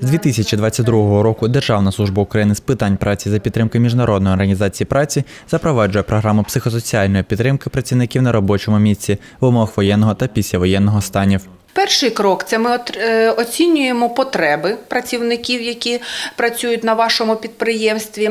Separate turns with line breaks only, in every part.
З 2022 року Державна служба України з питань праці за підтримки міжнародної організації праці запроваджує програму психосоціальної підтримки працівників на робочому місці в умовах воєнного та післявоєнного станів.
Перший крок це ми е, оцінюємо потреби працівників, які працюють на вашому підприємстві,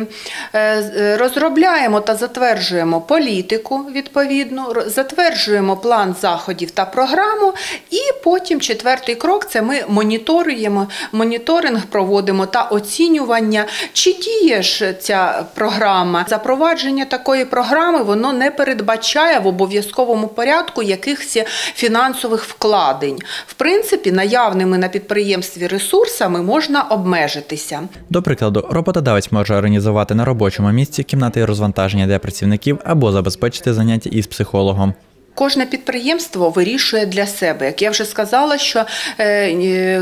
Е, е, розробляємо та затверджуємо політику відповідну, затверджуємо план заходів та програму. І потім четвертий крок це ми моніторуємо, моніторинг проводимо та оцінювання, чи діє ж ця програма. Запровадження такої програми воно не передбачає в обов'язковому порядку якихось фінансових вкладень. В принципі, наявними на підприємстві ресурсами можна обмежитися.
До прикладу, роботодавець може організувати на робочому місці кімнати розвантаження для працівників або забезпечити заняття із психологом.
Кожне підприємство вирішує для себе. Як я вже сказала, що е, е,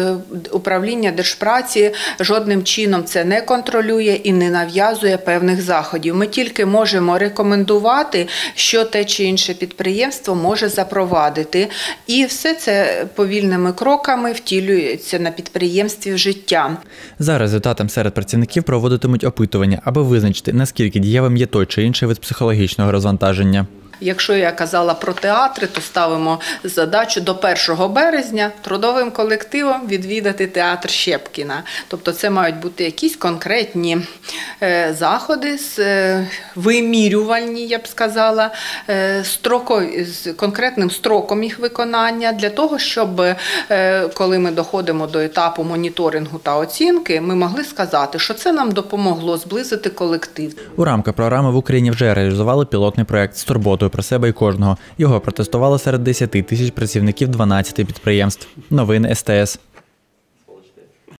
управління держпраці жодним чином це не контролює і не нав'язує певних заходів. Ми тільки можемо рекомендувати, що те чи інше підприємство може запровадити, і все це повільними кроками втілюється на підприємстві в життя.
За результатом серед працівників проводитимуть опитування, аби визначити, наскільки дієвим є той чи інший вид психологічного розвантаження.
Якщо я казала про театри, то ставимо задачу до 1 березня трудовим колективом відвідати театр Щепкіна. Тобто це мають бути якісь конкретні е, заходи, е, вимірювальні, я б сказала, е, строкові, з конкретним строком їх виконання для того, щоб коли ми доходимо до етапу моніторингу та оцінки, ми могли сказати, що це нам допомогло зблизити колектив.
У рамках програми в Україні вже реалізували пілотний проект з турботою про себе і кожного. Його протестували серед 10 тисяч працівників 12 підприємств. Новини СТС.